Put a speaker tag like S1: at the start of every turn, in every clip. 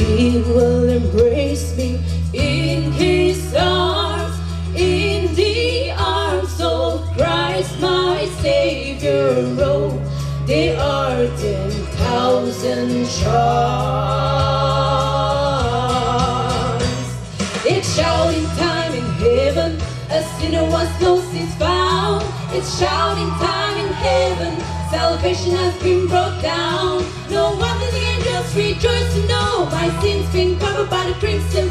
S1: He will embrace me in His arms, in the arms of Christ my Savior. Oh, there are ten thousand charms. It's shouting time in heaven, a sinner was lost is found. It's shouting time in heaven, salvation has been brought down. No wonder the angels rejoice my sins been covered by the crimson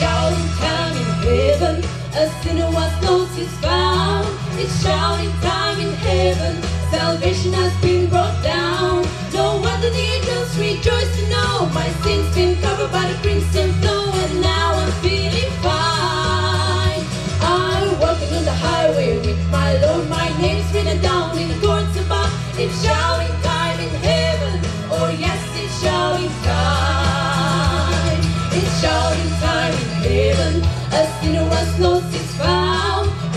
S1: shouting time in heaven, a sinner was lost is found. It's shouting time in heaven, salvation has been brought down. No wonder the angels rejoice to know my sins been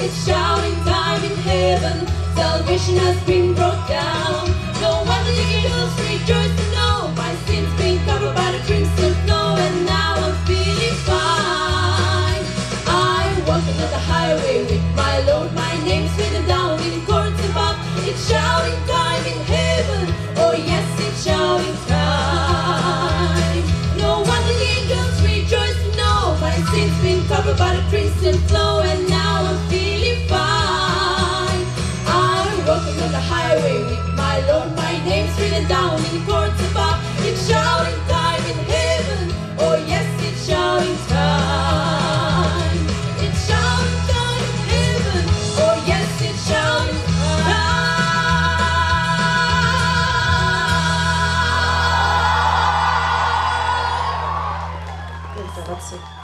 S1: It's shouting time in heaven, salvation has been brought down. No wonder the angels rejoice to know my sins been covered by the crimson flow, and now I'm feeling fine. I'm walking on the highway with my Lord, my name's written down in courts above. It's shouting time in heaven, oh yes, it's shouting time. No wonder the angels rejoice to know my sins been covered by the crimson flow, and and down in the courts above. It's shouting time in heaven. Oh yes, it's shouting time. It's shouting time in heaven. Oh yes, it's shouting time. Grazie.